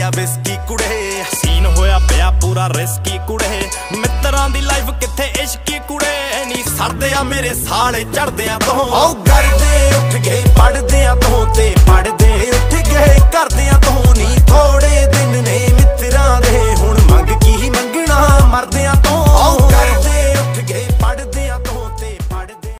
ਆ ਵਿਸਕੀ ਕੁੜੇ। ਸੀਨ ਹੋਇਆ ਪਿਆ ਪੂਰਾ ਰਿਸਕੀ ਕੁੜੇ। ਮਿੱਤਰਾਂ ਦੀ ਲਾਈਫ ਕਿੱਥੇ ਇਸ਼ਕੀ ਕੁੜੇ। ਨਹੀਂ ਸਰਦੇ ਮੇਰੇ ਸਾਲੇ ਚੜਦੇ ਆ ਤੋਂ ਆਉ ਗਰਦੇ ਉੱਠ ਗਏ ਪੜਦੇ ਆ ਤੋਂ ਤੇ